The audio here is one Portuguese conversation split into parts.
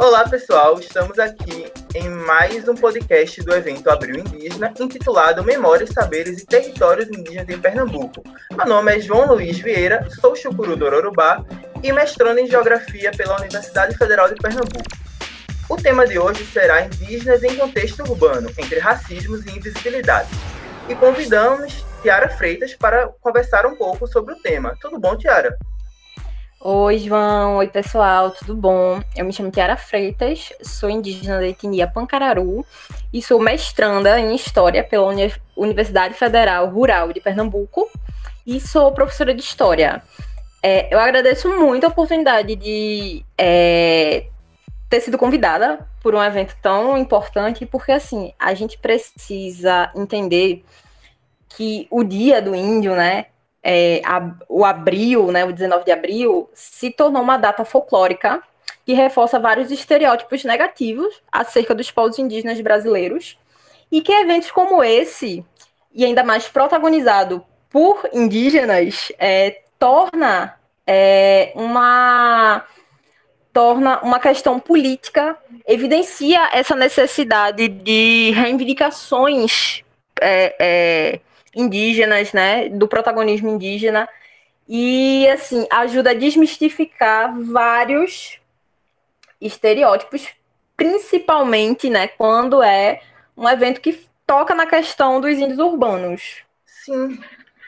Olá, pessoal. Estamos aqui em mais um podcast do evento Abril Indígena, intitulado Memórias, Saberes e Territórios Indígenas em Pernambuco. Meu nome é João Luiz Vieira, sou chucuru do Ororubá e mestrando em Geografia pela Universidade Federal de Pernambuco. O tema de hoje será Indígenas em Contexto Urbano, entre Racismos e Invisibilidade. E convidamos Tiara Freitas para conversar um pouco sobre o tema. Tudo bom, Tiara? Oi, João. Oi, pessoal. Tudo bom? Eu me chamo Tiara Freitas, sou indígena da etnia Pancararu e sou mestranda em História pela Universidade Federal Rural de Pernambuco e sou professora de História. É, eu agradeço muito a oportunidade de é, ter sido convidada por um evento tão importante, porque assim, a gente precisa entender que o dia do índio, né, é, a, o abril, né, o 19 de abril, se tornou uma data folclórica que reforça vários estereótipos negativos acerca dos povos indígenas brasileiros e que eventos como esse, e ainda mais protagonizado por indígenas, é, torna é, uma torna uma questão política, evidencia essa necessidade de reivindicações é, é, indígenas, né, do protagonismo indígena, e assim ajuda a desmistificar vários estereótipos, principalmente, né, quando é um evento que toca na questão dos índios urbanos. Sim,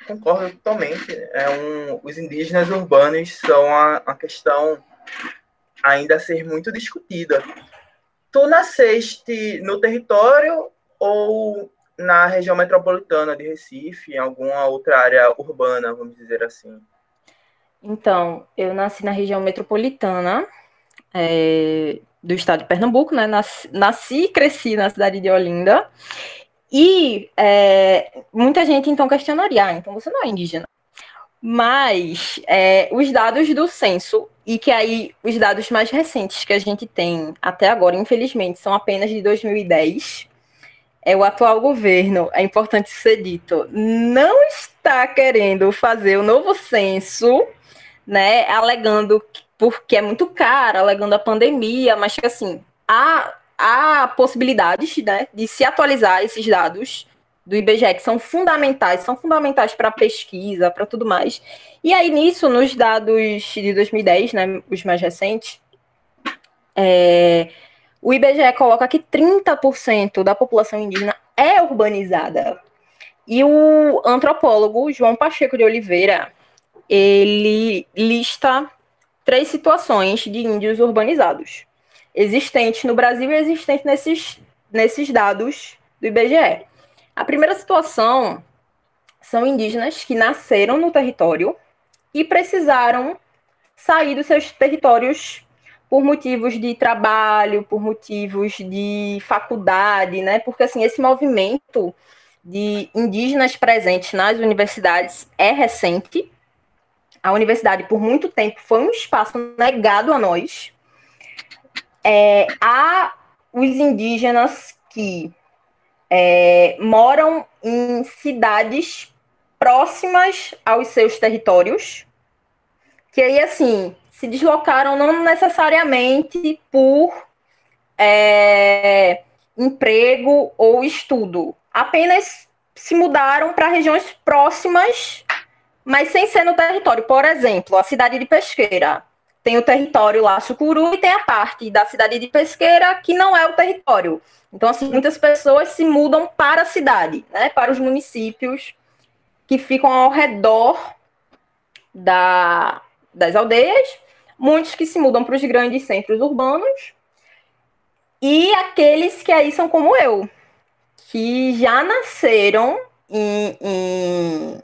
concordo totalmente. É um, os indígenas urbanos são uma, questão ainda a ser muito discutida. Tu nasceste no território ou na região metropolitana de Recife, em alguma outra área urbana, vamos dizer assim? Então, eu nasci na região metropolitana é, do estado de Pernambuco, né? Nasci, e cresci na cidade de Olinda. E é, muita gente então questionaria, ah, então você não é indígena. Mas é, os dados do censo, e que aí os dados mais recentes que a gente tem até agora, infelizmente, são apenas de 2010, é o atual governo, é importante ser dito, não está querendo fazer o novo censo, né, alegando porque é muito caro, alegando a pandemia, mas que assim, há, há possibilidades, né, de se atualizar esses dados do IBGE, que são fundamentais, são fundamentais para pesquisa, para tudo mais. E aí, nisso, nos dados de 2010, né, os mais recentes, é, o IBGE coloca que 30% da população indígena é urbanizada. E o antropólogo João Pacheco de Oliveira, ele lista três situações de índios urbanizados existentes no Brasil e existentes nesses, nesses dados do IBGE. A primeira situação são indígenas que nasceram no território e precisaram sair dos seus territórios por motivos de trabalho, por motivos de faculdade, né? Porque assim, esse movimento de indígenas presentes nas universidades é recente. A universidade, por muito tempo, foi um espaço negado a nós. É, há os indígenas que é, moram em cidades próximas aos seus territórios, que aí, assim, se deslocaram não necessariamente por é, emprego ou estudo, apenas se mudaram para regiões próximas, mas sem ser no território. Por exemplo, a cidade de Pesqueira tem o território lá Sucuru e tem a parte da cidade de Pesqueira que não é o território. Então, assim, muitas pessoas se mudam para a cidade, né, para os municípios que ficam ao redor da, das aldeias muitos que se mudam para os grandes centros urbanos e aqueles que aí são como eu, que já nasceram em, em,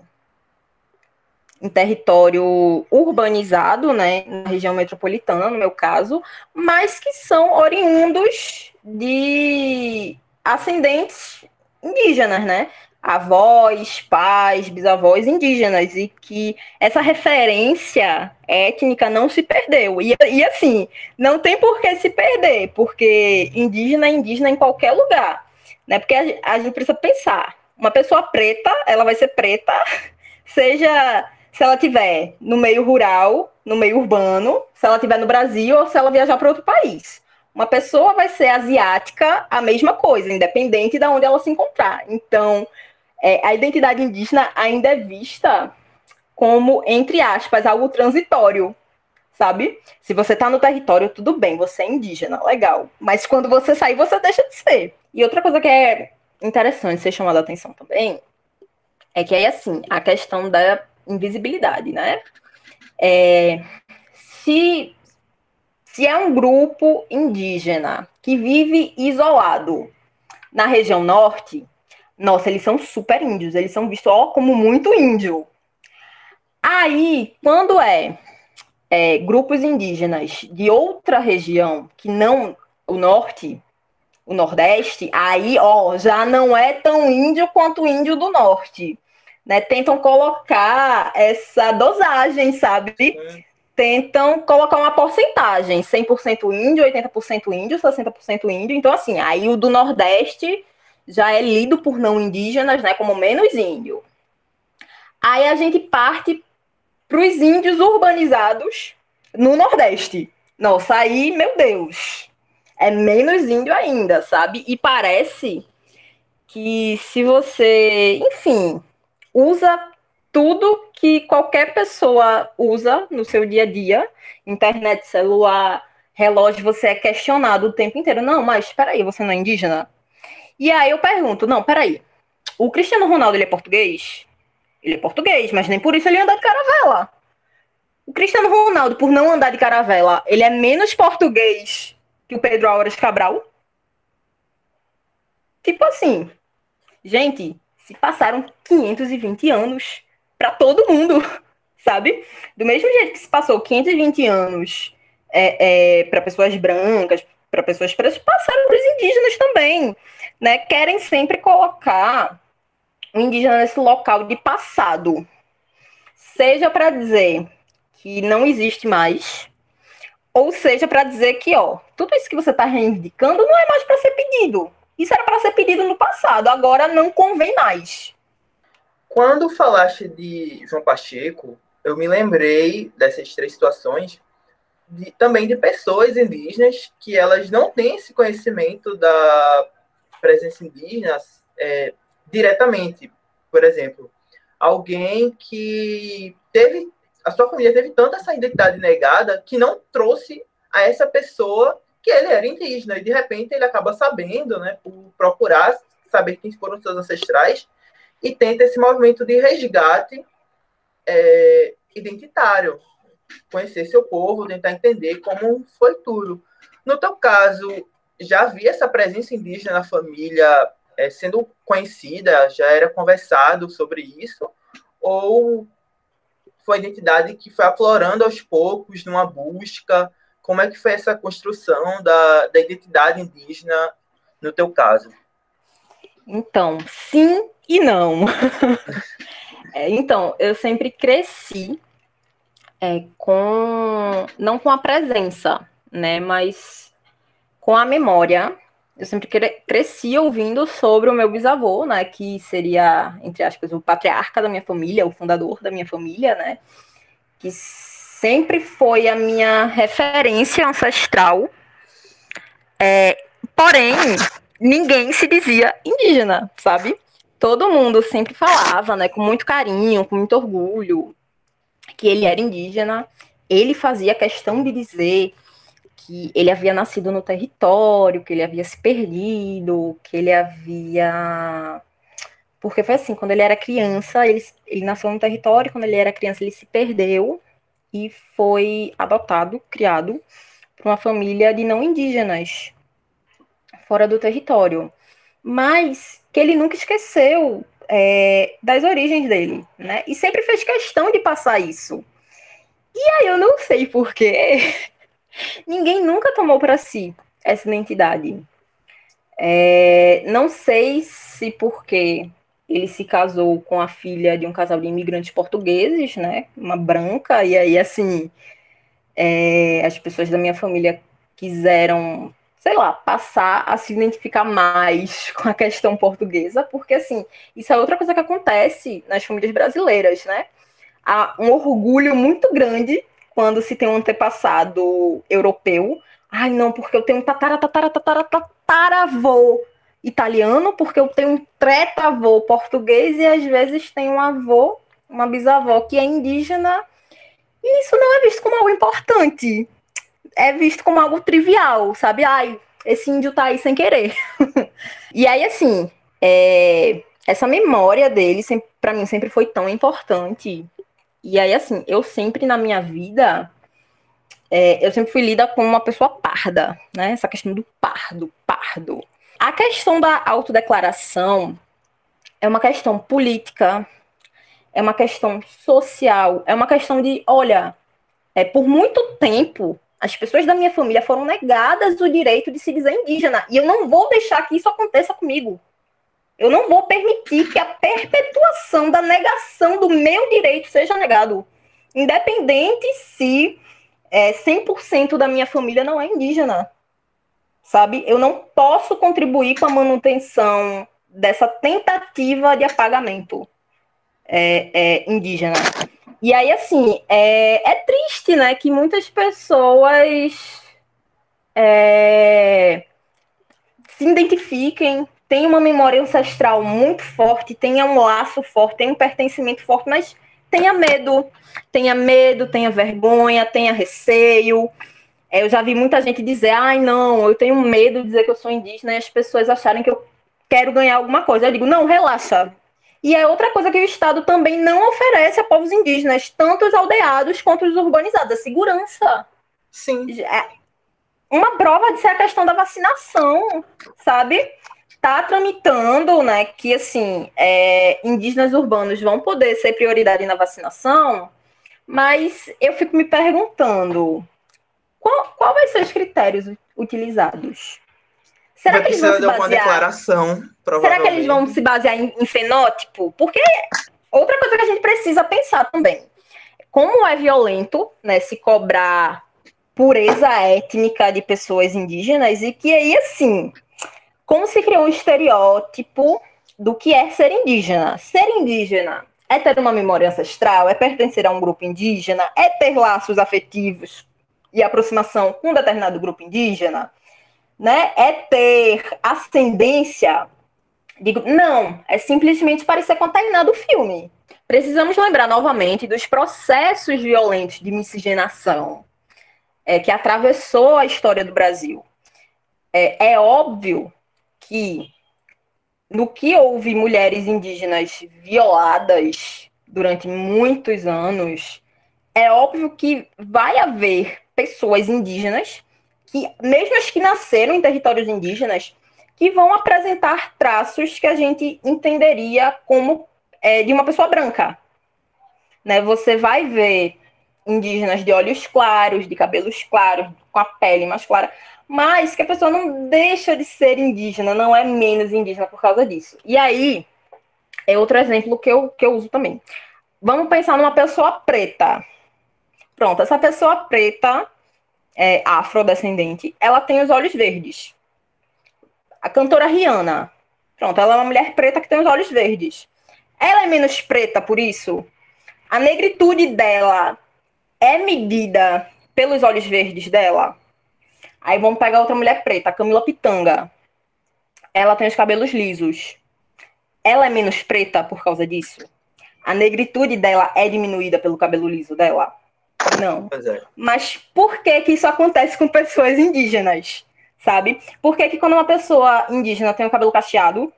em território urbanizado, né, na região metropolitana, no meu caso, mas que são oriundos de ascendentes indígenas, né? Avós, pais, bisavós indígenas e que essa referência étnica não se perdeu. E, e assim, não tem por que se perder, porque indígena é indígena em qualquer lugar, né? Porque a, a gente precisa pensar. Uma pessoa preta, ela vai ser preta, seja se ela tiver no meio rural, no meio urbano, se ela tiver no Brasil ou se ela viajar para outro país. Uma pessoa vai ser asiática, a mesma coisa, independente de onde ela se encontrar. Então, é, a identidade indígena ainda é vista como, entre aspas, algo transitório, sabe? Se você está no território, tudo bem, você é indígena, legal. Mas quando você sair, você deixa de ser. E outra coisa que é interessante ser chamada a atenção também é que aí, assim, a questão da invisibilidade, né? É, se, se é um grupo indígena que vive isolado na região norte, nossa, eles são super índios, eles são vistos ó, como muito índio. Aí, quando é, é grupos indígenas de outra região que não o norte, o nordeste, aí, ó, já não é tão índio quanto o índio do norte né, tentam colocar essa dosagem, sabe? Sim. Tentam colocar uma porcentagem, 100% índio, 80% índio, 60% índio. Então, assim, aí o do Nordeste já é lido por não indígenas, né, como menos índio. Aí a gente parte para os índios urbanizados no Nordeste. Nossa, aí, meu Deus, é menos índio ainda, sabe? E parece que se você, enfim, usa tudo que qualquer pessoa usa no seu dia a dia, internet, celular, relógio, você é questionado o tempo inteiro. Não, mas espera aí, você não é indígena? E aí eu pergunto, não, peraí, o Cristiano Ronaldo, ele é português? Ele é português, mas nem por isso ele anda de caravela. O Cristiano Ronaldo, por não andar de caravela, ele é menos português que o Pedro Álvares Cabral? Tipo assim, gente, se passaram 520 anos para todo mundo, sabe? Do mesmo jeito que se passou 520 anos é, é, para pessoas brancas, para pessoas pretas, passaram para os indígenas também, né? Querem sempre colocar o indígena nesse local de passado, seja para dizer que não existe mais, ou seja para dizer que, ó, tudo isso que você está reivindicando não é mais para ser pedido, isso era para ser pedido no passado, agora não convém mais. Quando falaste de João Pacheco, eu me lembrei dessas três situações de, também de pessoas indígenas que elas não têm esse conhecimento da presença indígena é, diretamente. Por exemplo, alguém que teve a sua família teve tanta essa identidade negada que não trouxe a essa pessoa que ele era indígena, e de repente ele acaba sabendo, né, por procurar saber quem foram seus ancestrais, e tenta esse movimento de resgate é, identitário, conhecer seu povo, tentar entender como foi tudo. No teu caso, já havia essa presença indígena na família é, sendo conhecida, já era conversado sobre isso, ou foi a identidade que foi aflorando aos poucos numa busca como é que foi essa construção da, da identidade indígena no teu caso? Então, sim e não. é, então, eu sempre cresci é, com não com a presença, né, mas com a memória. Eu sempre cresci ouvindo sobre o meu bisavô, né, que seria entre aspas o patriarca da minha família, o fundador da minha família, né, que sempre foi a minha referência ancestral. É, porém, ninguém se dizia indígena, sabe? Todo mundo sempre falava, né, com muito carinho, com muito orgulho, que ele era indígena. Ele fazia questão de dizer que ele havia nascido no território, que ele havia se perdido, que ele havia. Porque foi assim, quando ele era criança, ele, ele nasceu no território, quando ele era criança, ele se perdeu e foi adotado, criado por uma família de não indígenas fora do território, mas que ele nunca esqueceu é, das origens dele, né? E sempre fez questão de passar isso. E aí eu não sei porquê, ninguém nunca tomou para si essa identidade. É, não sei se porque ele se casou com a filha de um casal de imigrantes portugueses, né? Uma branca, e aí, assim, é, as pessoas da minha família quiseram, sei lá, passar a se identificar mais com a questão portuguesa, porque, assim, isso é outra coisa que acontece nas famílias brasileiras, né? Há um orgulho muito grande quando se tem um antepassado europeu. Ai, não, porque eu tenho um tatara, tatara, tatara, tataravô italiano, porque eu tenho um tretavô português e às vezes tenho um avô, uma bisavó que é indígena. E isso não é visto como algo importante. É visto como algo trivial, sabe? Ai, esse índio tá aí sem querer. e aí, assim, é, essa memória dele, para mim, sempre foi tão importante. E aí, assim, eu sempre na minha vida, é, eu sempre fui lida como uma pessoa parda, né? Essa questão do pardo, pardo. A questão da autodeclaração é uma questão política, é uma questão social, é uma questão de, olha, é, por muito tempo as pessoas da minha família foram negadas o direito de se dizer indígena. E eu não vou deixar que isso aconteça comigo. Eu não vou permitir que a perpetuação da negação do meu direito seja negado. Independente se é, 100% da minha família não é indígena. Sabe? Eu não posso contribuir com a manutenção dessa tentativa de apagamento é, é, indígena. E aí, assim, é, é triste, né, que muitas pessoas é, se identifiquem, tenham uma memória ancestral muito forte, tenham um laço forte, tenham um pertencimento forte, mas tenha medo, tenha medo, tenha vergonha, tenha receio. É, eu já vi muita gente dizer, ai, não, eu tenho medo de dizer que eu sou indígena e as pessoas acharem que eu quero ganhar alguma coisa. Eu digo, não, relaxa, e é outra coisa que o Estado também não oferece a povos indígenas, tanto os aldeados quanto os urbanizados, a segurança. Sim. É uma prova de ser a questão da vacinação, sabe? Tá tramitando, né, que assim, é, indígenas urbanos vão poder ser prioridade na vacinação, mas eu fico me perguntando qual, qual vai ser os critérios utilizados? Será Vai que eles vão se basear... uma declaração, Será que eles vão se basear em, em fenótipo? Porque outra coisa que a gente precisa pensar também. Como é violento, né, se cobrar pureza étnica de pessoas indígenas e que aí, assim, como se criou um estereótipo do que é ser indígena. Ser indígena é ter uma memória ancestral, é pertencer a um grupo indígena, é ter laços afetivos e aproximação com um determinado grupo indígena, né, é ter ascendência, digo, não, é simplesmente parecer com a do filme. Precisamos lembrar novamente dos processos violentos de miscigenação é, que atravessou a história do Brasil. É, é óbvio que no que houve mulheres indígenas violadas durante muitos anos, é óbvio que vai haver pessoas indígenas que, mesmo as que nasceram em territórios indígenas, que vão apresentar traços que a gente entenderia como é, de uma pessoa branca. Né? Você vai ver indígenas de olhos claros, de cabelos claros, com a pele mais clara, mas que a pessoa não deixa de ser indígena, não é menos indígena por causa disso. E aí, é outro exemplo que eu, que eu uso também. Vamos pensar numa pessoa preta. Pronto, essa pessoa preta, é, afrodescendente, ela tem os olhos verdes. A cantora Rihanna, pronto, ela é uma mulher preta que tem os olhos verdes. Ela é menos preta por isso? A negritude dela é medida pelos olhos verdes dela? Aí vamos pegar outra mulher preta, a Camila Pitanga. Ela tem os cabelos lisos. Ela é menos preta por causa disso? A negritude dela é diminuída pelo cabelo liso dela? Não. É. Mas por que que isso acontece com pessoas indígenas? Sabe? Por que que quando uma pessoa indígena tem o cabelo cacheado,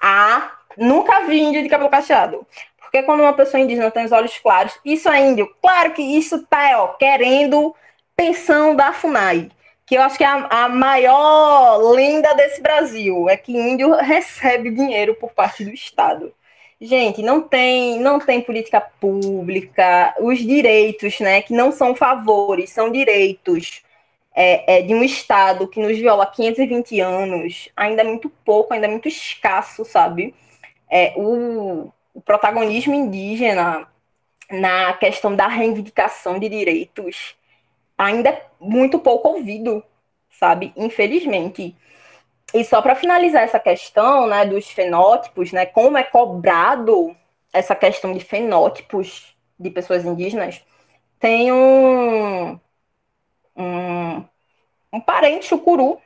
ah, nunca vi índio de cabelo cacheado. Porque quando uma pessoa indígena tem os olhos claros, isso é índio. Claro que isso tá, ó, querendo pensão da FUNAI. Que eu acho que é a, a maior lenda desse Brasil. É que índio recebe dinheiro por parte do Estado. Gente, não tem, não tem política pública, os direitos, né, que não são favores, são direitos é, é, de um Estado que nos viola há 520 anos, ainda é muito pouco, ainda é muito escasso, sabe? É, o, o protagonismo indígena na questão da reivindicação de direitos ainda é muito pouco ouvido, sabe? Infelizmente. E só para finalizar essa questão, né, dos fenótipos, né, como é cobrado essa questão de fenótipos de pessoas indígenas, tem um, um um parente chucuru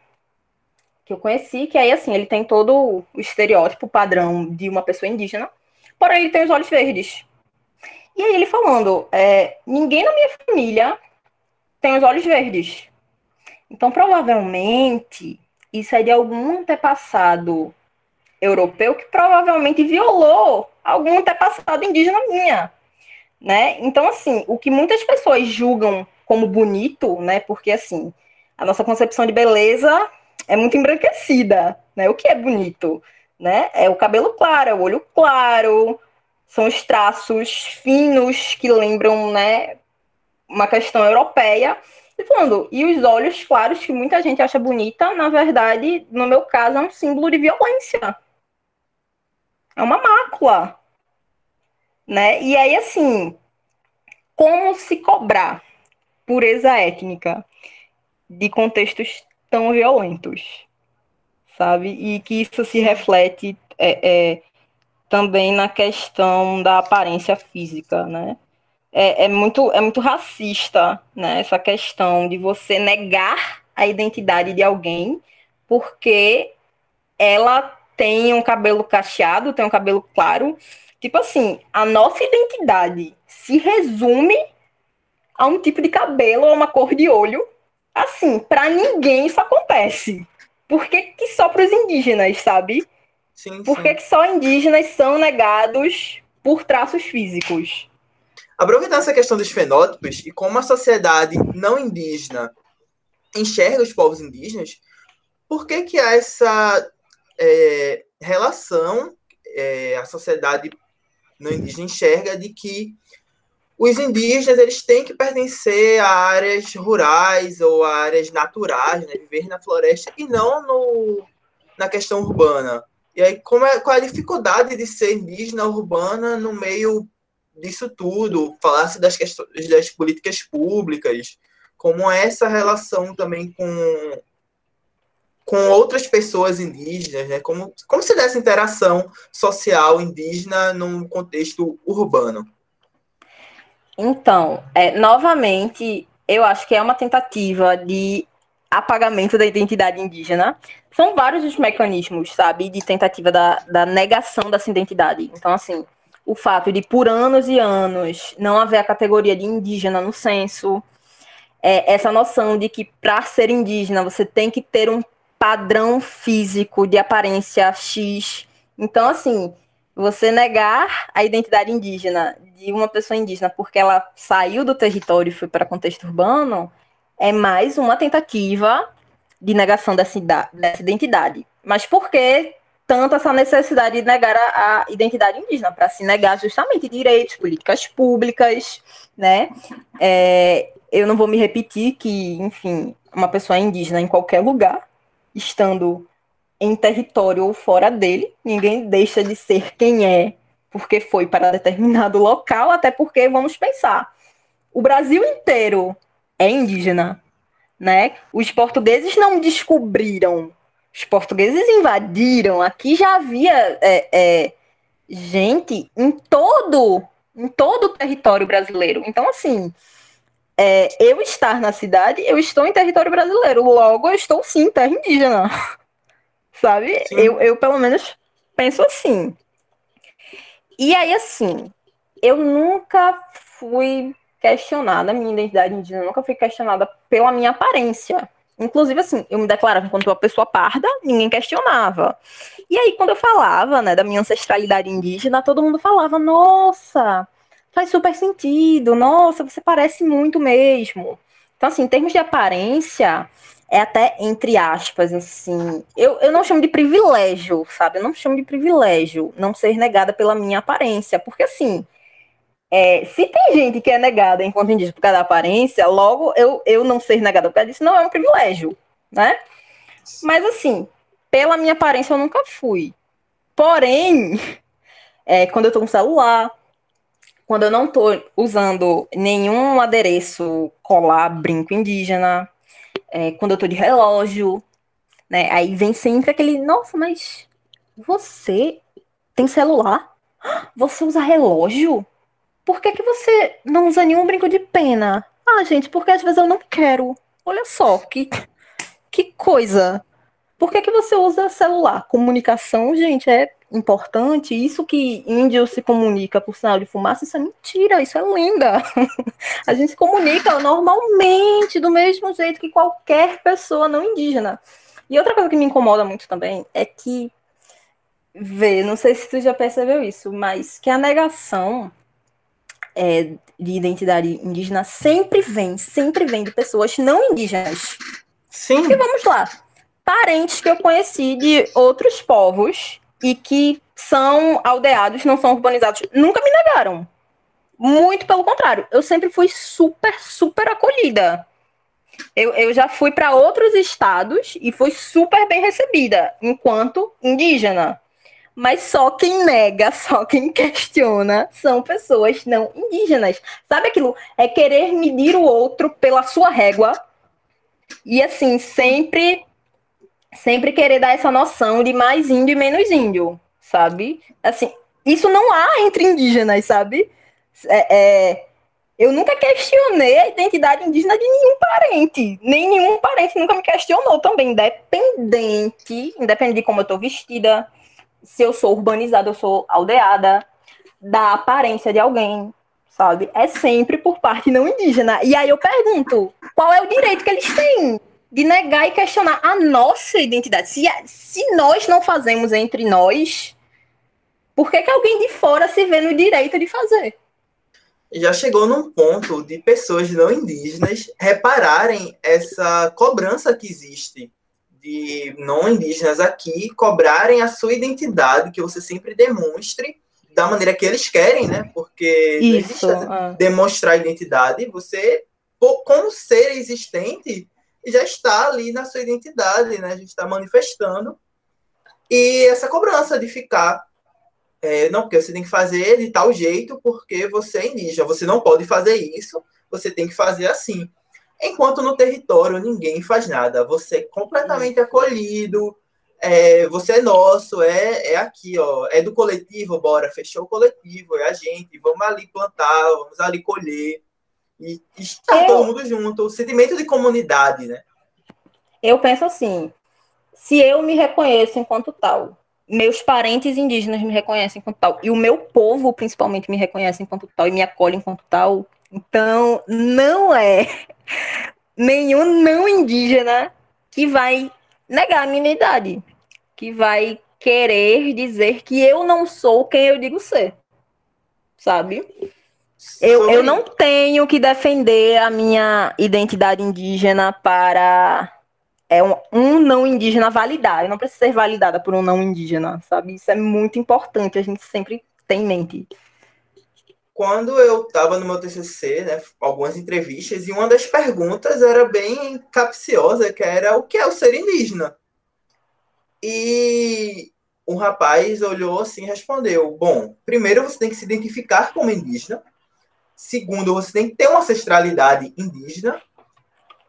que eu conheci, que aí assim, ele tem todo o estereótipo padrão de uma pessoa indígena, porém ele tem os olhos verdes. E aí ele falando, é, ninguém na minha família tem os olhos verdes. Então, provavelmente, isso é de algum antepassado europeu que provavelmente violou algum antepassado indígena minha, né? Então, assim, o que muitas pessoas julgam como bonito, né? Porque, assim, a nossa concepção de beleza é muito embranquecida, né? O que é bonito, né? É o cabelo claro, é o olho claro, são os traços finos que lembram, né, uma questão europeia. E falando, e os olhos claros que muita gente acha bonita, na verdade, no meu caso, é um símbolo de violência. É uma mácula. Né? E aí, assim, como se cobrar pureza étnica de contextos tão violentos, sabe? E que isso se reflete é, é, também na questão da aparência física, né? É, é, muito, é muito racista, né? Essa questão de você negar a identidade de alguém porque ela tem um cabelo cacheado, tem um cabelo claro. Tipo assim, a nossa identidade se resume a um tipo de cabelo ou uma cor de olho. Assim, para ninguém isso acontece. Por que, que só para os indígenas, sabe? Sim, Por que, que só indígenas são negados por traços físicos? Aproveitando essa questão dos fenótipos e como a sociedade não indígena enxerga os povos indígenas, por que, que há essa é, relação, é, a sociedade não indígena enxerga de que os indígenas eles têm que pertencer a áreas rurais ou a áreas naturais, né, viver na floresta e não no, na questão urbana. E aí, como é, qual é a dificuldade de ser indígena urbana no meio disso tudo? Falasse das questões das políticas públicas, como é essa relação também com com outras pessoas indígenas, né? Como, como se dessa interação social indígena num contexto urbano? Então, é, novamente, eu acho que é uma tentativa de apagamento da identidade indígena. São vários os mecanismos, sabe, de tentativa da, da negação dessa identidade. Então, assim, o fato de, por anos e anos, não haver a categoria de indígena no censo, é, essa noção de que, para ser indígena, você tem que ter um padrão físico de aparência X. Então, assim, você negar a identidade indígena de uma pessoa indígena porque ela saiu do território e foi para contexto urbano é mais uma tentativa de negação dessa, dessa identidade. Mas por que tanto essa necessidade de negar a, a identidade indígena? Para se negar justamente direitos, políticas públicas, né? É, eu não vou me repetir que, enfim, uma pessoa indígena em qualquer lugar estando em território ou fora dele, ninguém deixa de ser quem é porque foi para determinado local, até porque vamos pensar, o Brasil inteiro é indígena, né? Os portugueses não descobriram, os portugueses invadiram. Aqui já havia é, é, gente em todo, em todo o território brasileiro. Então, assim, é, eu estar na cidade, eu estou em território brasileiro. Logo, eu estou sim terra indígena. Sabe? Eu, eu, pelo menos, penso assim. E aí, assim, eu nunca fui questionada, minha identidade indígena nunca fui questionada pela minha aparência. Inclusive, assim, eu me declarava enquanto uma pessoa parda, ninguém questionava. E aí, quando eu falava, né, da minha ancestralidade indígena, todo mundo falava, nossa, faz super sentido, nossa, você parece muito mesmo. Então, assim, em termos de aparência, é até entre aspas, assim, eu, eu não chamo de privilégio, sabe? Eu não chamo de privilégio não ser negada pela minha aparência, porque assim, é, se tem gente que é negada enquanto indígena por causa da aparência, logo eu, eu não ser negada por causa disso não é um privilégio, né? Mas assim, pela minha aparência eu nunca fui. Porém, é, quando eu tô com celular, quando eu não tô usando nenhum adereço, colar, brinco indígena, é, quando eu tô de relógio, né? Aí vem sempre aquele, nossa, mas você tem celular? Você usa relógio? Por que, que você não usa nenhum brinco de pena? Ah, gente, porque às vezes eu não quero. Olha só, que, que coisa. Por que, que você usa celular? Comunicação, gente, é importante. Isso que índio se comunica por sinal de fumaça, isso é mentira, isso é lenda. a gente se comunica normalmente, do mesmo jeito que qualquer pessoa não indígena. E outra coisa que me incomoda muito também é que, vê, não sei se tu já percebeu isso, mas que a negação é, de identidade indígena sempre vem, sempre vem de pessoas não indígenas. Sim. E vamos lá. Parentes que eu conheci de outros povos e que são aldeados, não são urbanizados, nunca me negaram. Muito pelo contrário, eu sempre fui super, super acolhida. Eu, eu já fui para outros estados e fui super bem recebida, enquanto indígena. Mas só quem nega, só quem questiona são pessoas não indígenas. Sabe aquilo? É querer medir o outro pela sua régua. E assim, sempre sempre querer dar essa noção de mais índio e menos índio, sabe? Assim, isso não há entre indígenas, sabe? É, é, eu nunca questionei a identidade indígena de nenhum parente. Nem nenhum parente nunca me questionou também, independente, independente de como eu tô vestida, se eu sou urbanizada, eu sou aldeada, da aparência de alguém, sabe? É sempre por parte não indígena. E aí eu pergunto, qual é o direito que eles têm de negar e questionar a nossa identidade? Se, se nós não fazemos entre nós, por que, que alguém de fora se vê no direito de fazer? Já chegou num ponto de pessoas não indígenas repararem essa cobrança que existe de não indígenas aqui cobrarem a sua identidade, que você sempre demonstre da maneira que eles querem, né? Porque Isso, é. demonstrar identidade, você, como ser existente, já está ali na sua identidade, né? A gente está manifestando. E essa cobrança de ficar, é, não, porque você tem que fazer de tal jeito porque você é indígena, você não pode fazer isso, você tem que fazer assim. Enquanto no território ninguém faz nada, você é completamente acolhido, é, você é nosso, é, é aqui, ó, é do coletivo, bora, fechou o coletivo, é a gente, vamos ali plantar, vamos ali colher. E estar eu, todo mundo junto, o sentimento de comunidade, né? Eu penso assim, se eu me reconheço enquanto tal, meus parentes indígenas me reconhecem enquanto tal, e o meu povo, principalmente, me reconhece enquanto tal e me acolhe enquanto tal, então não é nenhum não indígena que vai negar a minha idade, que vai querer dizer que eu não sou quem eu digo ser, sabe? Eu, eu não tenho que defender a minha identidade indígena para é um, um, não indígena validar. Eu não preciso ser validada por um não indígena, sabe? Isso é muito importante, a gente sempre tem em mente. Quando eu estava no meu TCC, né, algumas entrevistas, e uma das perguntas era bem capciosa, que era o que é o ser indígena? E um rapaz olhou assim e respondeu: Bom, primeiro você tem que se identificar como indígena, Segundo, você tem que ter uma ancestralidade indígena.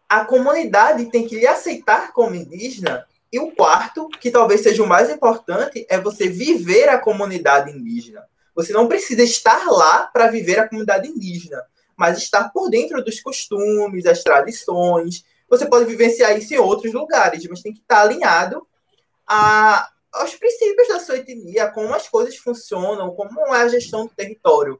A comunidade tem que lhe aceitar como indígena. E o quarto, que talvez seja o mais importante, é você viver a comunidade indígena. Você não precisa estar lá para viver a comunidade indígena, mas estar por dentro dos costumes, das tradições. Você pode vivenciar isso em outros lugares, mas tem que estar alinhado a, aos princípios da sua etnia, como as coisas funcionam, como é a gestão do território.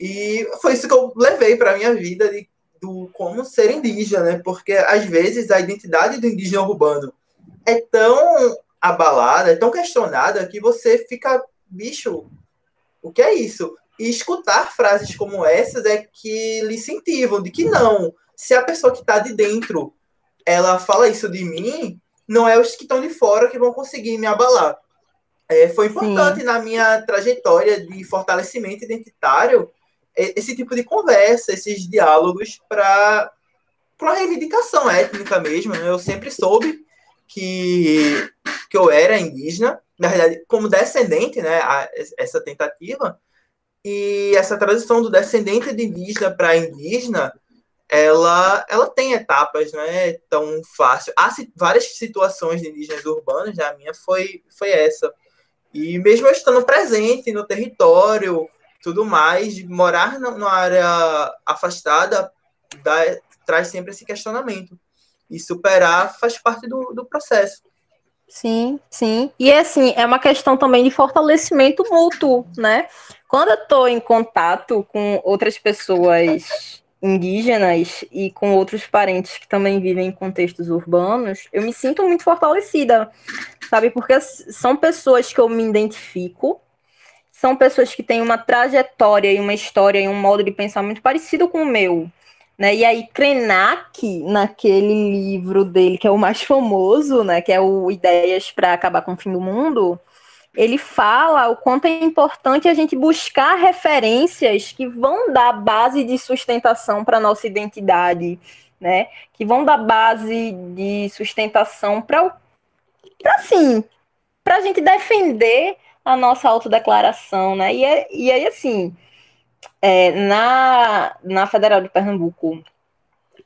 E foi isso que eu levei para minha vida de, do como ser indígena, né? Porque às vezes a identidade do indígena urbano é tão abalada, é tão questionada que você fica, bicho, o que é isso? E escutar frases como essas é que lhe incentivam de que não, se a pessoa que está de dentro ela fala isso de mim, não é os que estão de fora que vão conseguir me abalar. É, foi importante Sim. na minha trajetória de fortalecimento identitário esse tipo de conversa, esses diálogos para uma reivindicação étnica mesmo. Né? Eu sempre soube que, que eu era indígena, na verdade, como descendente, né, a, essa tentativa, e essa transição do descendente de indígena para indígena, ela, ela tem etapas, não é tão fácil. Há várias situações de indígenas urbanos, né? a minha foi, foi essa. E mesmo eu estando presente no território, tudo mais, morar numa área afastada traz sempre esse questionamento. E superar faz parte do, do processo. Sim, sim. E assim, é uma questão também de fortalecimento mútuo, né? Quando eu estou em contato com outras pessoas indígenas e com outros parentes que também vivem em contextos urbanos, eu me sinto muito fortalecida, sabe? Porque são pessoas que eu me identifico, são pessoas que têm uma trajetória e uma história e um modo de pensar muito parecido com o meu. Né? E aí, Krenak, naquele livro dele, que é o mais famoso, né? que é o Ideias para Acabar com o Fim do Mundo, ele fala o quanto é importante a gente buscar referências que vão dar base de sustentação para nossa identidade, né? Que vão dar base de sustentação para assim, para a gente defender a nossa autodeclaração, né? E, é, e aí, assim, é, na, na Federal de Pernambuco,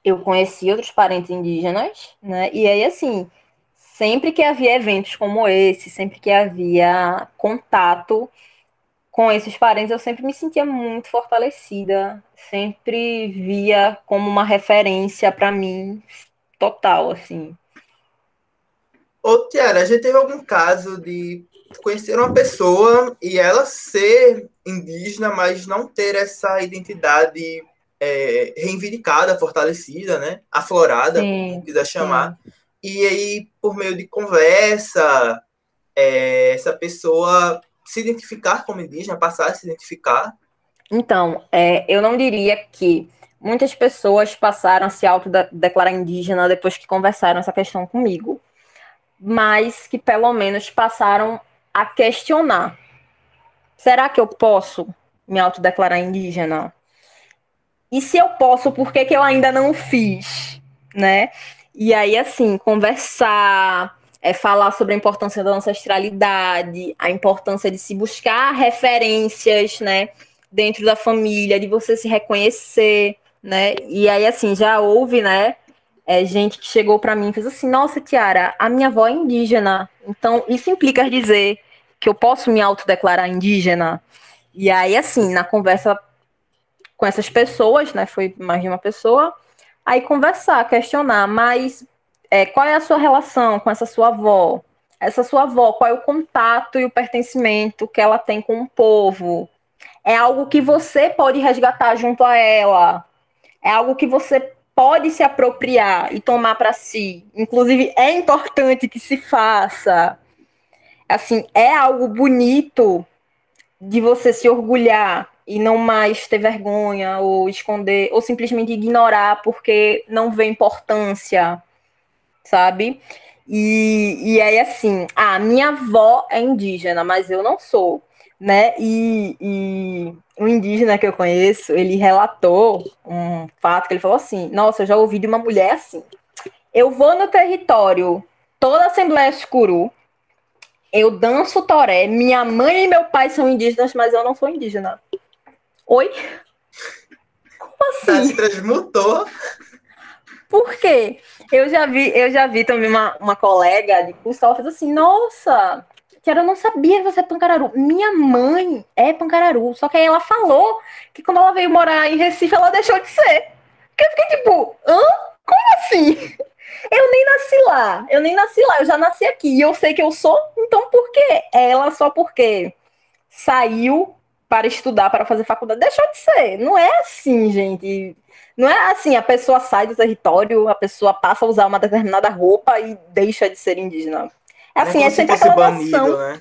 eu conheci outros parentes indígenas, né? E aí, assim, sempre que havia eventos como esse, sempre que havia contato com esses parentes, eu sempre me sentia muito fortalecida, sempre via como uma referência para mim total, assim. Ô, Tiara, já teve algum caso de conhecer uma pessoa e ela ser indígena, mas não ter essa identidade é, reivindicada, fortalecida, né? Aflorada, sim, como quiser chamar. Sim e aí, por meio de conversa, é, essa pessoa se identificar como indígena, passar a se identificar? Então, é, eu não diria que muitas pessoas passaram a se autodeclarar indígena depois que conversaram essa questão comigo, mas que pelo menos passaram a questionar. Será que eu posso me autodeclarar indígena? E se eu posso, por que, que eu ainda não fiz? Né? E aí, assim, conversar, é, falar sobre a importância da ancestralidade, a importância de se buscar referências, né, dentro da família, de você se reconhecer, né? E aí, assim, já houve, né, é, gente que chegou para mim e fez assim: Nossa, Tiara, a minha avó é indígena, então isso implica dizer que eu posso me autodeclarar indígena. E aí, assim, na conversa com essas pessoas, né, foi mais de uma pessoa, aí conversar, questionar, mas é, qual é a sua relação com essa sua avó? Essa sua avó, qual é o contato e o pertencimento que ela tem com o povo? É algo que você pode resgatar junto a ela. É algo que você pode se apropriar e tomar para si. Inclusive, é importante que se faça. Assim, é algo bonito de você se orgulhar e não mais ter vergonha ou esconder ou simplesmente ignorar porque não vê importância, sabe? E, e aí, assim, a ah, minha avó é indígena, mas eu não sou, né? E, e um indígena que eu conheço, ele relatou um fato que ele falou assim: Nossa, eu já ouvi de uma mulher assim. Eu vou no território, toda a Assembleia Escuru, eu danço toré, minha mãe e meu pai são indígenas, mas eu não sou indígena. Oi? Como assim? se transmutou. Por quê? Eu já vi, eu já vi também uma, uma colega de curso, ela fez assim, nossa, que eu não sabia que você é pancararu. Minha mãe é pancararu, só que aí ela falou que quando ela veio morar em Recife, ela deixou de ser. Porque eu fiquei tipo, hã? Como assim? Eu nem nasci lá, eu nem nasci lá, eu já nasci aqui. E eu sei que eu sou, então por quê? Ela só porque saiu para estudar, para fazer faculdade, deixou de ser. Não é assim, gente. Não é assim, a pessoa sai do território, a pessoa passa a usar uma determinada roupa e deixa de ser indígena. É assim, é, é sempre aquela banido, noção. Né?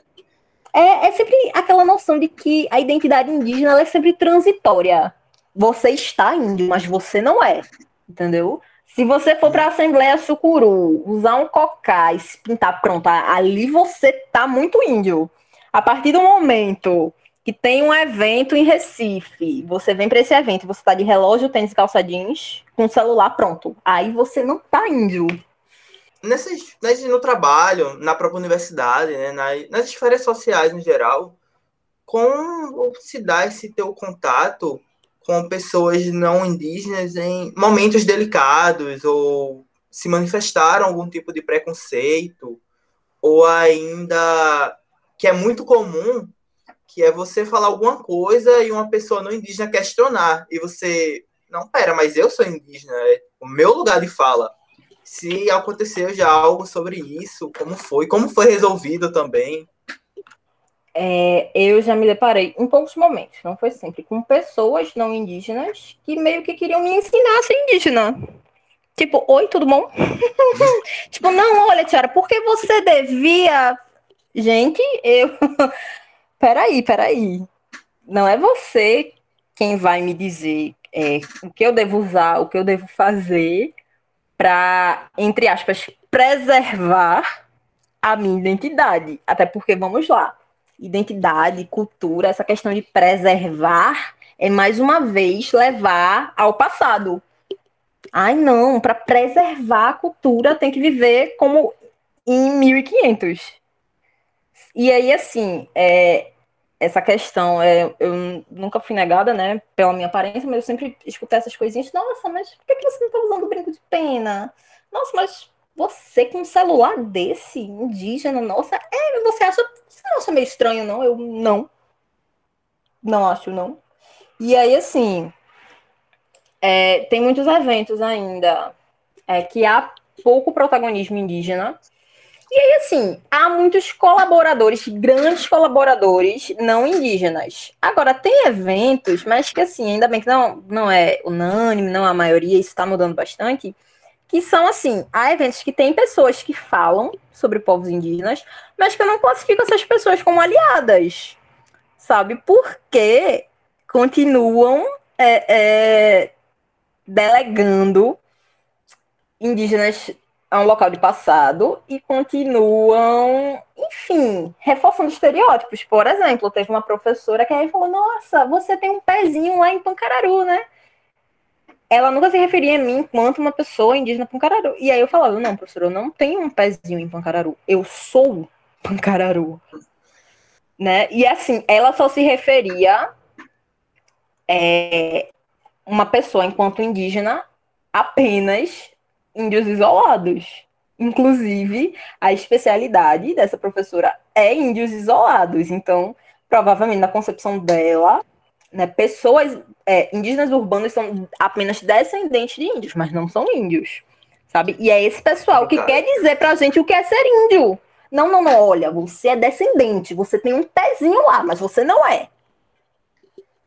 É, é sempre aquela noção de que a identidade indígena é sempre transitória. Você está índio, mas você não é. Entendeu? Se você for para a Assembleia Sucuru, usar um cocá e se pintar pronto, ali você tá muito índio. A partir do momento que tem um evento em Recife, você vem para esse evento, você tá de relógio, tênis, calça jeans, com celular pronto. Aí você não tá índio. Nessas, no trabalho, na própria universidade, né, nas, nas esferas sociais em geral, como se dá esse teu contato com pessoas não indígenas em momentos delicados ou se manifestaram algum tipo de preconceito ou ainda que é muito comum que é você falar alguma coisa e uma pessoa não indígena questionar. E você, não, pera, mas eu sou indígena, é o meu lugar de fala. Se aconteceu já algo sobre isso, como foi, como foi resolvido também. É, eu já me deparei em poucos momentos, não foi sempre, com pessoas não indígenas que meio que queriam me ensinar a ser indígena. Tipo, oi, tudo bom? tipo, não, olha, Tiara, por que você devia. Gente, eu. peraí, peraí. Não é você quem vai me dizer é, o que eu devo usar, o que eu devo fazer para, entre aspas, preservar a minha identidade. Até porque, vamos lá, identidade, cultura, essa questão de preservar é mais uma vez levar ao passado. Ai, não, para preservar a cultura tem que viver como em 1500. E aí, assim, é, essa questão, é, eu nunca fui negada, né, pela minha aparência, mas eu sempre escutei essas coisinhas. Nossa, mas por que você não tá usando brinco de pena? Nossa, mas você com um celular desse, indígena, nossa, é, você acha, você não acha meio estranho, não? Eu, não. Não acho, não. E aí, assim, é, tem muitos eventos ainda é, que há pouco protagonismo indígena, e aí, assim, há muitos colaboradores, grandes colaboradores não indígenas. Agora, tem eventos, mas que, assim, ainda bem que não, não é unânime, não é a maioria, isso está mudando bastante, que são, assim, há eventos que tem pessoas que falam sobre povos indígenas, mas que eu não classifico essas pessoas como aliadas, sabe? Porque continuam é, é, delegando indígenas a um local de passado e continuam, enfim, reforçando estereótipos. Por exemplo, teve uma professora que aí falou: Nossa, você tem um pezinho lá em Pancararu, né? Ela nunca se referia a mim enquanto uma pessoa indígena Pancararu. E aí eu falava: Não, professora, eu não tenho um pezinho em Pancararu. Eu sou Pancararu. Né? E assim, ela só se referia é, uma pessoa enquanto indígena apenas índios isolados. Inclusive, a especialidade dessa professora é índios isolados. Então, provavelmente, na concepção dela, né, pessoas é, indígenas urbanos são apenas descendentes de índios, mas não são índios. Sabe? E é esse pessoal que quer dizer pra gente o que é ser índio. Não, não, não, olha, você é descendente, você tem um pezinho lá, mas você não é.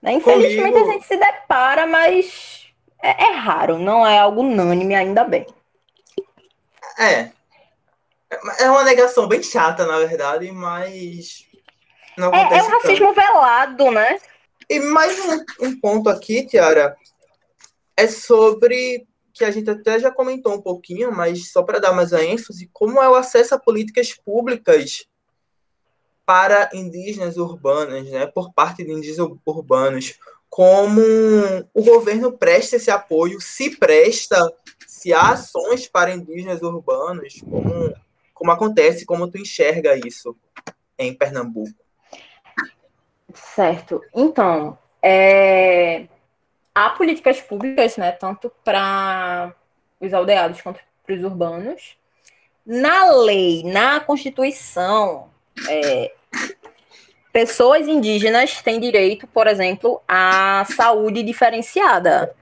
Né? Infelizmente Comigo... a gente se depara, mas é, é raro, não é algo unânime, ainda bem. É. É uma negação bem chata, na verdade, mas. Não é, é um racismo tanto. velado, né? E mais um, um ponto aqui, Tiara, é sobre que a gente até já comentou um pouquinho, mas só para dar mais a ênfase, como é o acesso a políticas públicas para indígenas urbanos, né, por parte de indígenas urbanos, como o governo presta esse apoio, se presta se há ações para indígenas urbanos, como, como acontece, como tu enxerga isso em Pernambuco? Certo. Então, é... há políticas públicas, né, tanto para os aldeados quanto para os urbanos. Na lei, na Constituição, é... pessoas indígenas têm direito, por exemplo, à saúde diferenciada.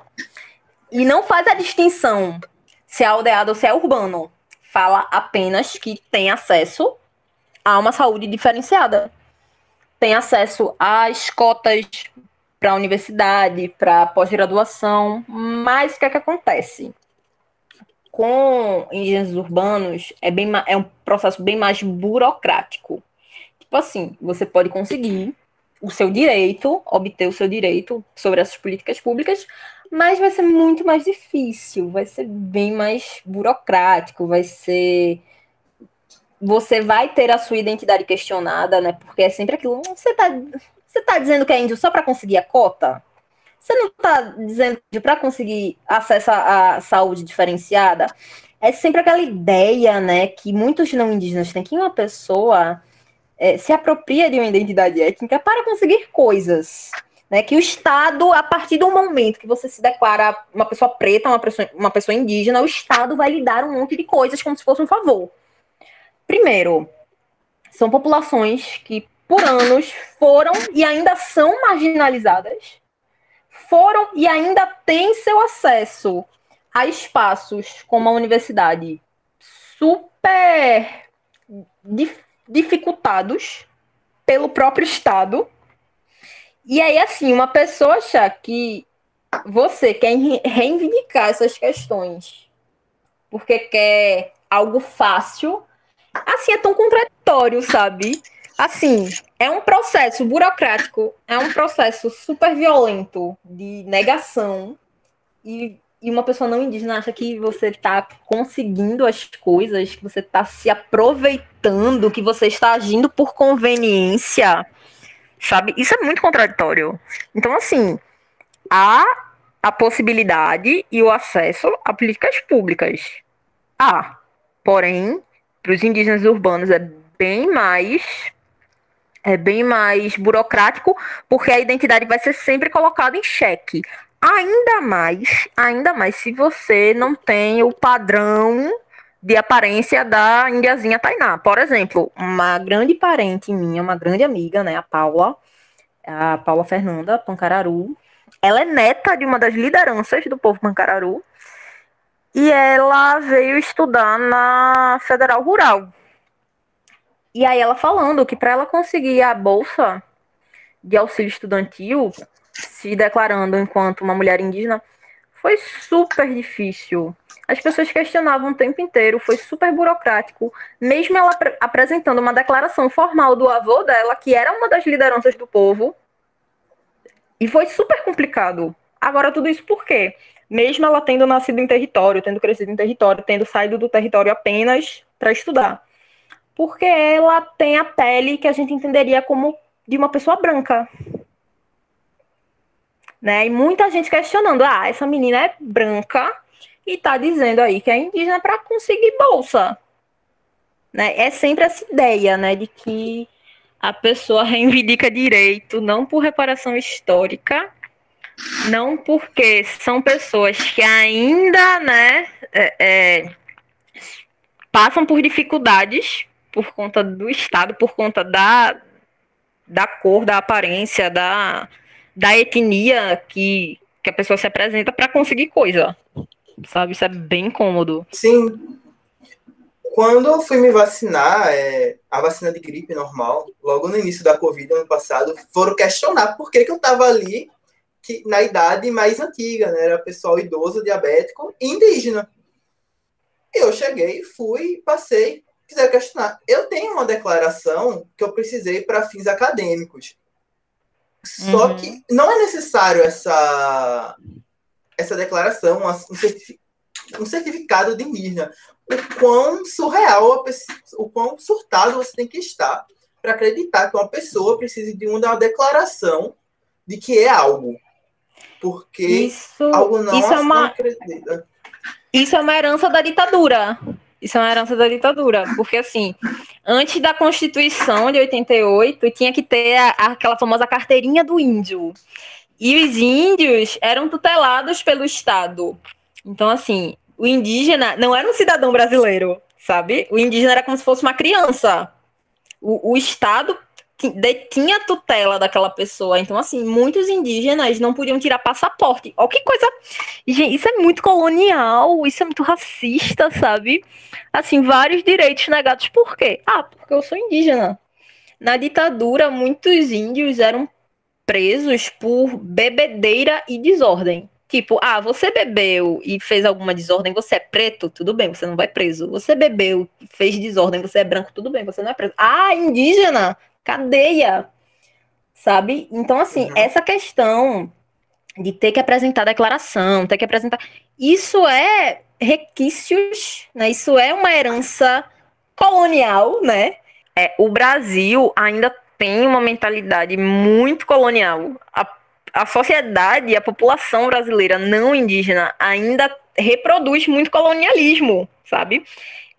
E não faz a distinção se é aldeado ou se é urbano. Fala apenas que tem acesso a uma saúde diferenciada. Tem acesso às cotas para a universidade, para pós-graduação. Mas o que é que acontece? Com indígenas urbanos, é, bem, é um processo bem mais burocrático. Tipo assim, você pode conseguir o seu direito, obter o seu direito sobre essas políticas públicas, mas vai ser muito mais difícil, vai ser bem mais burocrático, vai ser. Você vai ter a sua identidade questionada, né? Porque é sempre aquilo. Hum, você tá, você tá dizendo que é índio só para conseguir a cota? Você não tá dizendo que para conseguir acesso à saúde diferenciada? É sempre aquela ideia, né, que muitos não indígenas têm que uma pessoa é, se apropria de uma identidade étnica para conseguir coisas. Né, que o Estado, a partir do momento que você se declara uma pessoa preta, uma pessoa, uma pessoa indígena, o Estado vai lhe dar um monte de coisas como se fosse um favor. Primeiro, são populações que por anos foram e ainda são marginalizadas, foram e ainda têm seu acesso há espaços como a universidade super dificultados pelo próprio Estado. E aí, assim, uma pessoa achar que você quer reivindicar essas questões porque quer algo fácil, assim, é tão contraditório, sabe? Assim, é um processo burocrático, é um processo super violento de negação e, e uma pessoa não indígena acha que você está conseguindo as coisas, que você está se aproveitando, que você está agindo por conveniência, sabe? Isso é muito contraditório. Então, assim, há a possibilidade e o acesso a políticas públicas. Há. Porém, para os indígenas urbanos é bem mais é bem mais burocrático, porque a identidade vai ser sempre colocada em xeque. Ainda mais, ainda mais se você não tem o padrão de aparência da indiazinha Tainá. Por exemplo, uma grande parente minha, uma grande amiga, né, a Paula, a Paula Fernanda Pancararu, ela é neta de uma das lideranças do povo Pancararu e ela veio estudar na Federal Rural. E aí ela falando que para ela conseguir a bolsa de auxílio estudantil, se declarando enquanto uma mulher indígena, foi super difícil. As pessoas questionavam o tempo inteiro, foi super burocrático. Mesmo ela ap apresentando uma declaração formal do avô dela, que era uma das lideranças do povo, e foi super complicado. Agora, tudo isso por quê? Mesmo ela tendo nascido em território, tendo crescido em território, tendo saído do território apenas para estudar. Porque ela tem a pele que a gente entenderia como de uma pessoa branca. Né? E muita gente questionando: ah, essa menina é branca e tá dizendo aí que é indígena para conseguir bolsa. Né? É sempre essa ideia, né, de que a pessoa reivindica direito, não por reparação histórica, não porque são pessoas que ainda, né, é, é, passam por dificuldades por conta do Estado, por conta da, da cor, da aparência, da, da etnia que, que a pessoa se apresenta para conseguir coisa. Sabe? Isso é bem cômodo. Sim, quando eu fui me vacinar, é, a vacina de gripe normal, logo no início da Covid, ano passado, foram questionar por que, que eu estava ali que, na idade mais antiga, né? Era pessoal idoso, diabético e indígena. Eu cheguei, fui, passei, quiser questionar. Eu tenho uma declaração que eu precisei para fins acadêmicos. Só uhum. que não é necessário essa, essa declaração, um certificado de indígena o quão surreal, o quão surtado você tem que estar para acreditar que uma pessoa precise de uma declaração de que é algo. Porque isso, algo não, isso é uma, acredita. Isso é uma herança da ditadura. Isso é uma herança da ditadura. Porque, assim, antes da Constituição de 88, tinha que ter a, aquela famosa carteirinha do índio. E os índios eram tutelados pelo Estado. Então, assim, o indígena não era um cidadão brasileiro, sabe? O indígena era como se fosse uma criança. O, o Estado detinha a tutela daquela pessoa. Então, assim, muitos indígenas não podiam tirar passaporte. Olha que coisa. Gente, isso é muito colonial, isso é muito racista, sabe? Assim, vários direitos negados. Por quê? Ah, porque eu sou indígena. Na ditadura, muitos índios eram presos por bebedeira e desordem. Tipo, ah, você bebeu e fez alguma desordem, você é preto, tudo bem, você não vai preso. Você bebeu, fez desordem, você é branco, tudo bem, você não é preso. Ah, indígena, cadeia. Sabe? Então, assim, uhum. essa questão de ter que apresentar declaração, ter que apresentar. Isso é requisitos, né? Isso é uma herança colonial, né? É, o Brasil ainda tem uma mentalidade muito colonial. A a sociedade, a população brasileira não indígena ainda reproduz muito colonialismo, sabe?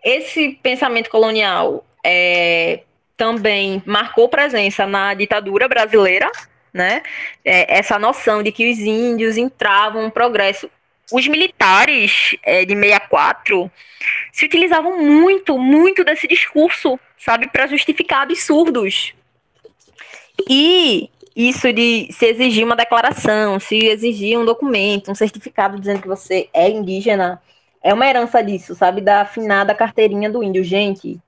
Esse pensamento colonial é, também marcou presença na ditadura brasileira, né? É, essa noção de que os índios entravam no progresso. Os militares é, de 64 se utilizavam muito, muito desse discurso, sabe, para justificar absurdos. E isso de se exigir uma declaração, se exigir um documento, um certificado dizendo que você é indígena, é uma herança disso, sabe? Da afinada carteirinha do índio. Gente,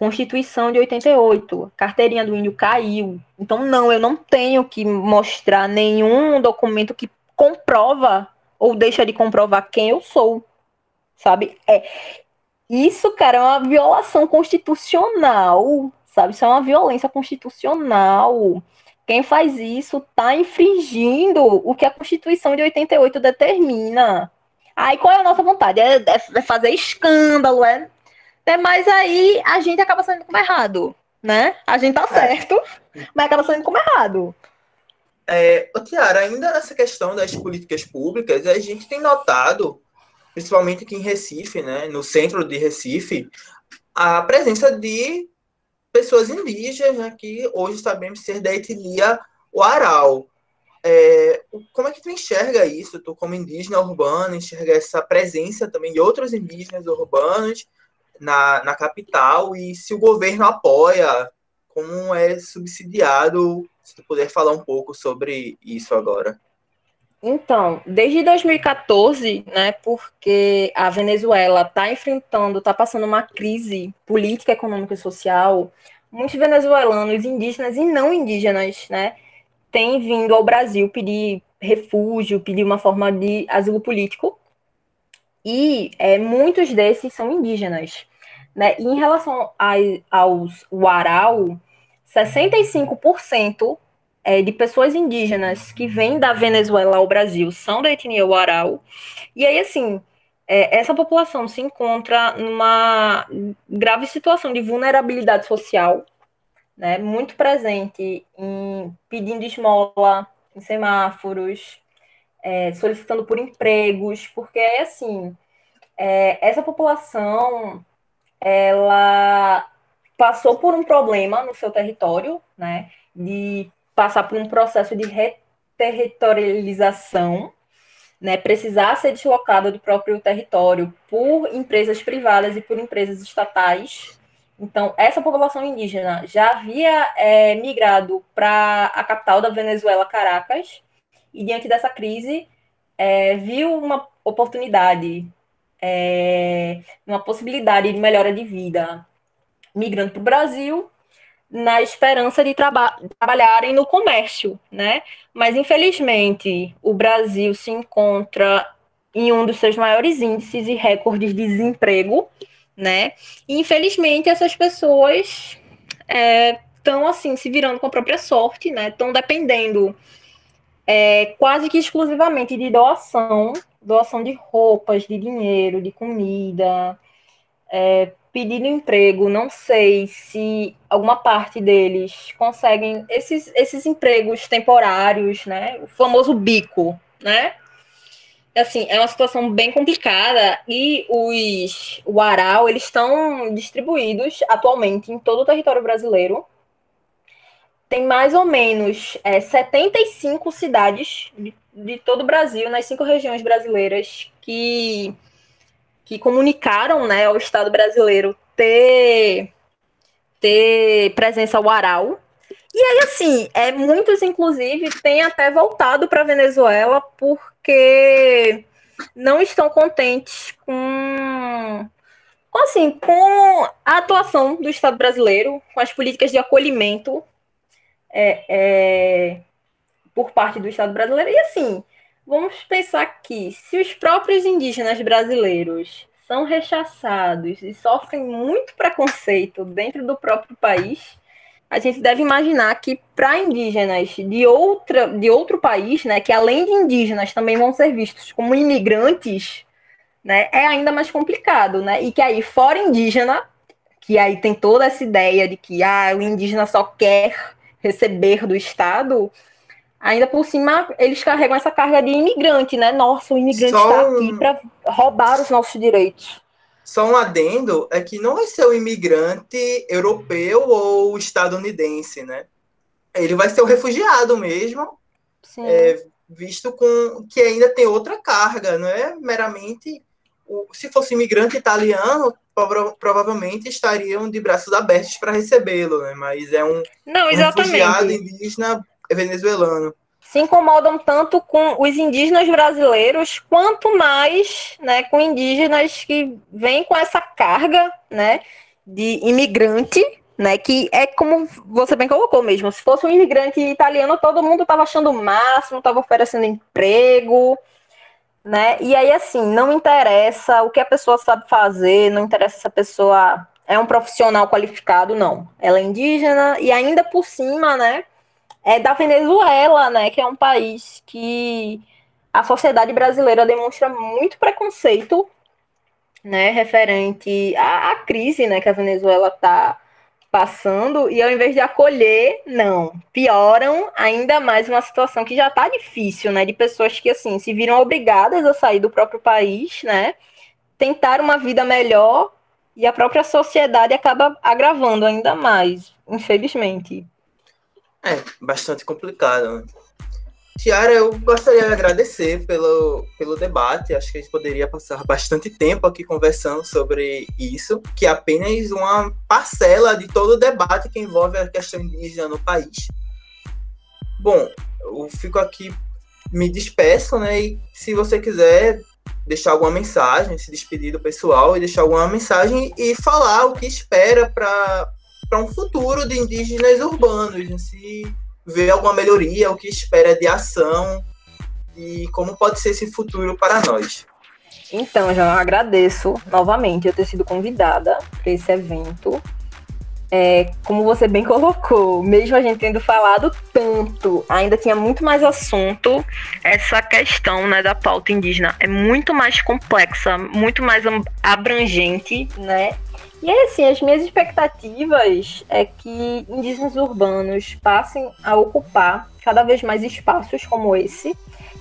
Constituição de 88, carteirinha do índio caiu. Então, não, eu não tenho que mostrar nenhum documento que comprova ou deixa de comprovar quem eu sou, sabe? É, isso, cara, é uma violação constitucional, sabe? Isso é uma violência constitucional. Quem faz isso está infringindo o que a Constituição de 88 determina. Aí qual é a nossa vontade? É, é fazer escândalo, é, é. Mas aí a gente acaba saindo como errado, né? A gente tá é. certo, é. mas acaba saindo como errado. É, Tiara, ainda nessa questão das políticas públicas, a gente tem notado, principalmente aqui em Recife, né, no centro de Recife, a presença de pessoas indígenas né, que hoje sabemos ser da etnia Uaral. É, como é que tu enxerga isso, tu como indígena urbano, enxerga essa presença também de outros indígenas urbanos na, na capital e se o governo apoia, como é subsidiado, se tu puder falar um pouco sobre isso agora. Então, desde 2014, né, porque a Venezuela está enfrentando, está passando uma crise política, econômica e social, muitos venezuelanos, indígenas e não indígenas, né, têm vindo ao Brasil pedir refúgio, pedir uma forma de asilo político, e é, muitos desses são indígenas. Né? E em relação a, aos Uarau, 65% é, de pessoas indígenas que vêm da Venezuela ao Brasil são da etnia Uarau. E aí, assim, é, essa população se encontra numa grave situação de vulnerabilidade social, né, muito presente em pedindo esmola em semáforos, é, solicitando por empregos, porque assim, é, essa população ela passou por um problema no seu território, né, de passar por um processo de reterritorialização, né, precisar ser deslocada do próprio território por empresas privadas e por empresas estatais. Então, essa população indígena já havia é, migrado para a capital da Venezuela, Caracas, e diante dessa crise, é, viu uma oportunidade, é, uma possibilidade de melhora de vida, migrando para o Brasil na esperança de traba trabalharem no comércio, né? Mas infelizmente o Brasil se encontra em um dos seus maiores índices e recordes de desemprego, né? E infelizmente essas pessoas estão é, assim se virando com a própria sorte, né? Estão dependendo é, quase que exclusivamente de doação, doação de roupas, de dinheiro, de comida, é, pedindo emprego, não sei se alguma parte deles conseguem esses, esses empregos temporários, né? O famoso bico, né? Assim, é uma situação bem complicada e os o Aral, eles estão distribuídos atualmente em todo o território brasileiro. Tem mais ou menos é, 75 cidades de, de todo o Brasil, nas cinco regiões brasileiras, que que comunicaram né, ao Estado brasileiro ter, ter presença uaral. E aí, assim, é, muitos, inclusive, têm até voltado para a Venezuela porque não estão contentes com, assim, com a atuação do Estado brasileiro, com as políticas de acolhimento é, é, por parte do Estado brasileiro. E, assim, vamos pensar que se os próprios indígenas brasileiros são rechaçados e sofrem muito preconceito dentro do próprio país, a gente deve imaginar que para indígenas de, outra, de outro país, né, que além de indígenas também vão ser vistos como imigrantes, né, é ainda mais complicado, né? E que aí fora indígena, que aí tem toda essa ideia de que ah, o indígena só quer receber do Estado, ainda por cima eles carregam essa carga de imigrante, né? Nossa, o imigrante está um... aqui para roubar os nossos direitos. Só um adendo é que não vai ser o imigrante europeu ou estadunidense, né? Ele vai ser o refugiado mesmo, é, visto com que ainda tem outra carga, não é meramente se fosse imigrante italiano, provavelmente estariam de braços abertos para recebê-lo, né? Mas é um, não, um refugiado indígena venezuelano. Se incomodam tanto com os indígenas brasileiros, quanto mais né, com indígenas que vêm com essa carga né, de imigrante, né, que é como você bem colocou mesmo. Se fosse um imigrante italiano, todo mundo estava achando o máximo, estava oferecendo emprego, né? E aí, assim, não interessa o que a pessoa sabe fazer, não interessa se a pessoa é um profissional qualificado, não. Ela é indígena e ainda por cima, né, é da Venezuela, né, que é um país que a sociedade brasileira demonstra muito preconceito, né, referente à, à crise, né, que a Venezuela está passando e ao invés de acolher, não, pioram ainda mais uma situação que já está difícil, né, de pessoas que assim se viram obrigadas a sair do próprio país, né, tentar uma vida melhor e a própria sociedade acaba agravando ainda mais, infelizmente. É, bastante complicado. Tiara, eu gostaria de agradecer pelo, pelo debate. Acho que a gente poderia passar bastante tempo aqui conversando sobre isso, que é apenas uma parcela de todo o debate que envolve a questão indígena no país. Bom, eu fico aqui, me despeço, né? E se você quiser deixar alguma mensagem, se despedir do pessoal e deixar alguma mensagem e falar o que espera para um futuro de indígenas urbanos, né? se ver alguma melhoria, o que espera de ação e como pode ser esse futuro para nós. Então, já agradeço novamente eu ter sido convidada para esse evento. É, como você bem colocou, mesmo a gente tendo falado tanto, ainda tinha muito mais assunto. Essa questão né, da pauta indígena é muito mais complexa, muito mais abrangente, né? E aí, assim, as minhas expectativas é que indígenas urbanos passem a ocupar cada vez mais espaços como esse.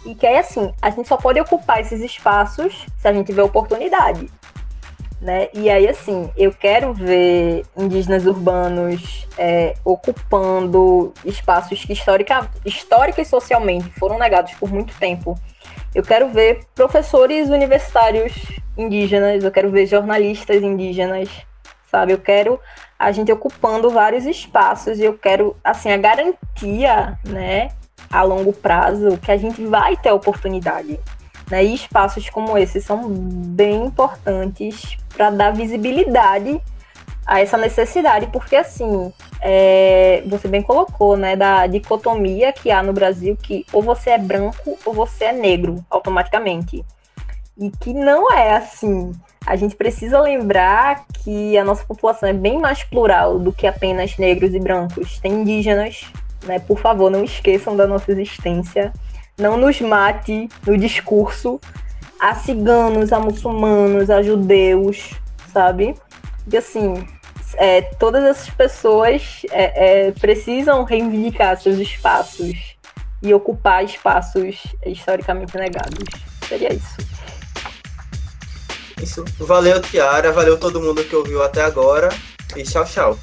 E que aí, assim, a gente só pode ocupar esses espaços se a gente tiver oportunidade. Né? E aí, assim, eu quero ver indígenas urbanos é, ocupando espaços que histórica, histórica e socialmente foram negados por muito tempo. Eu quero ver professores universitários indígenas, eu quero ver jornalistas indígenas, sabe? Eu quero a gente ocupando vários espaços e eu quero, assim, a garantia, né, a longo prazo, que a gente vai ter oportunidade. Né? E espaços como esse são bem importantes para dar visibilidade a essa necessidade, porque assim, é, você bem colocou, né, da dicotomia que há no Brasil, que ou você é branco ou você é negro, automaticamente. E que não é assim. A gente precisa lembrar que a nossa população é bem mais plural do que apenas negros e brancos. Tem indígenas, né? Por favor, não esqueçam da nossa existência. Não nos mate no discurso. Há ciganos, há muçulmanos, há judeus, sabe? E assim, é, todas essas pessoas é, é, precisam reivindicar seus espaços e ocupar espaços historicamente negados. Seria isso. Isso. Valeu, Tiara. Valeu todo mundo que ouviu até agora. E tchau, tchau.